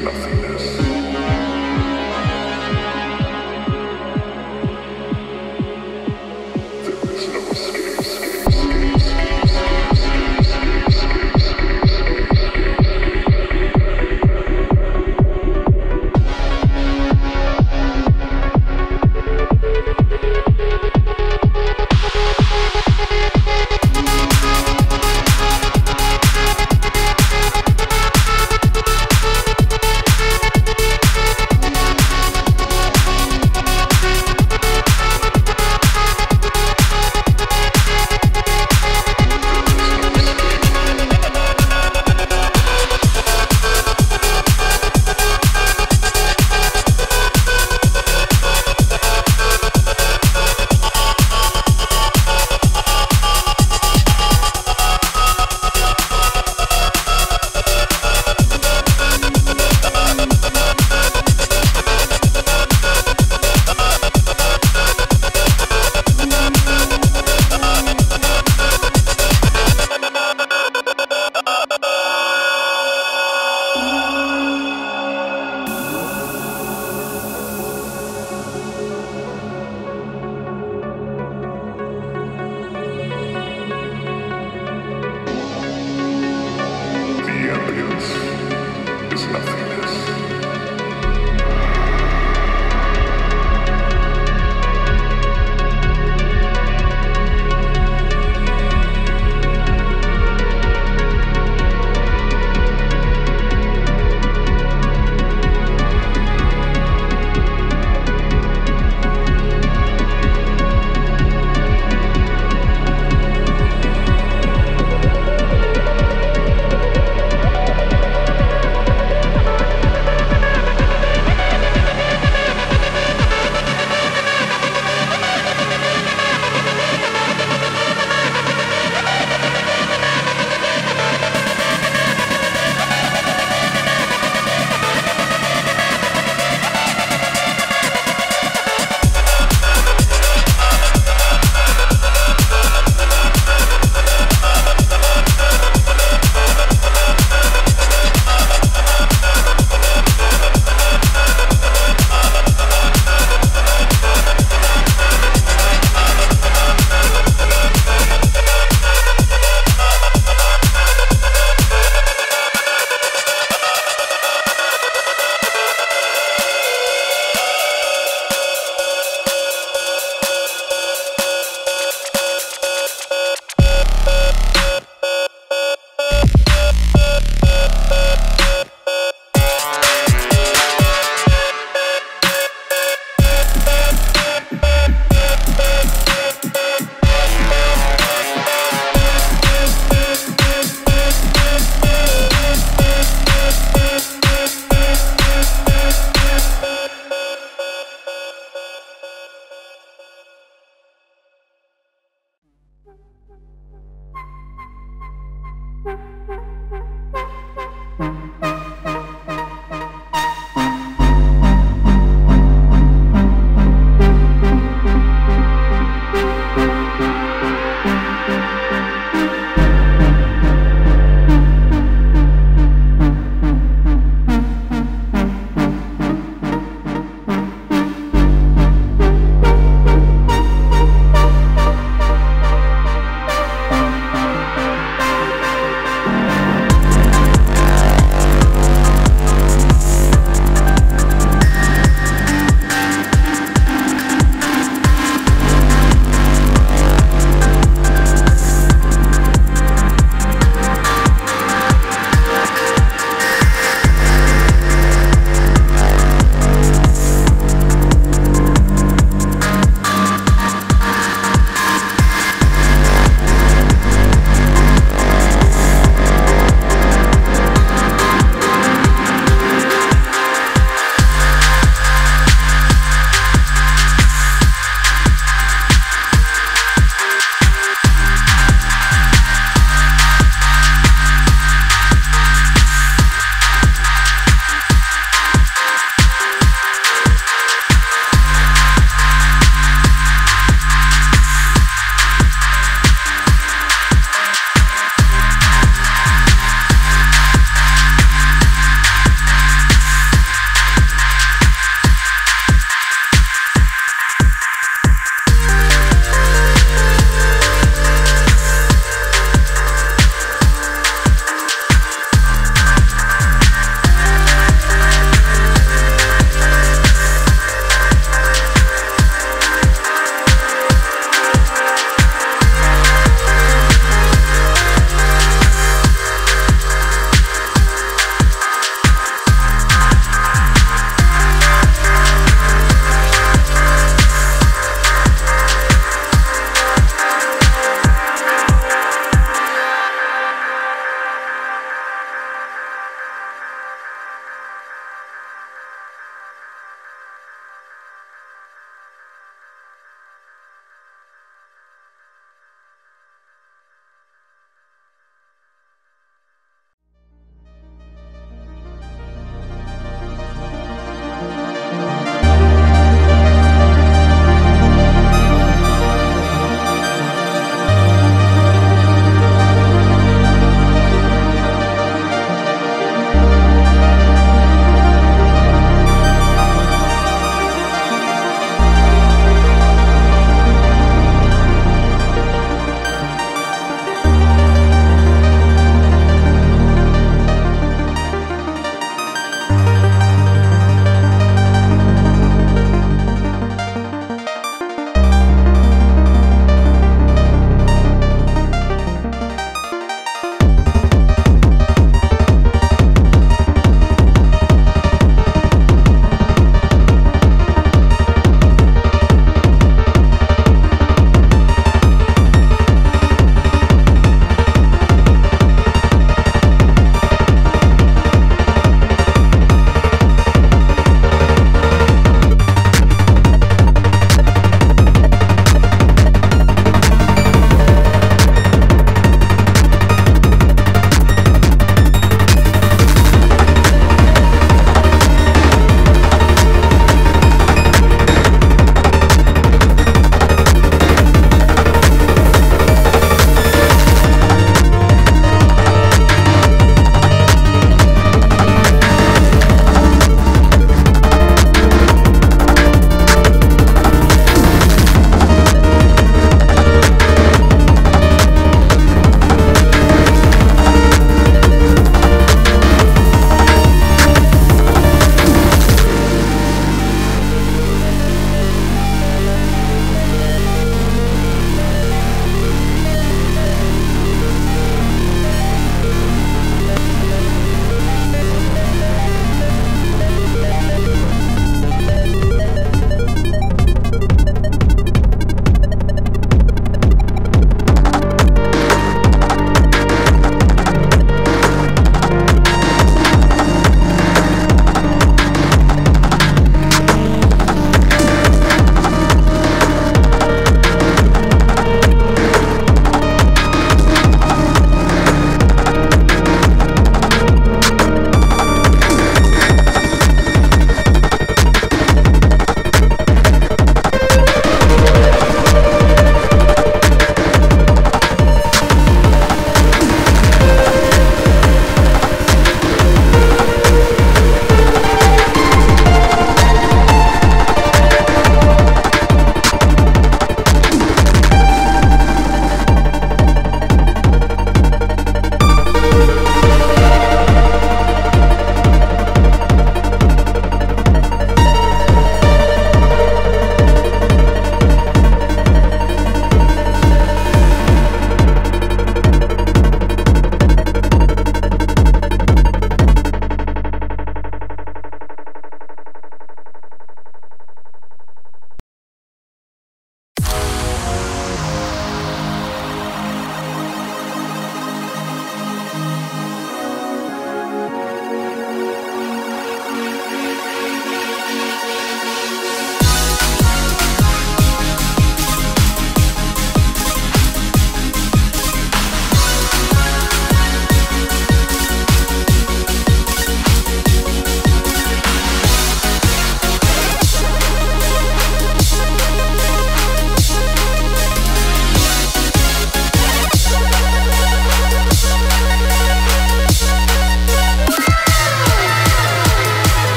nothing. Mm-hmm.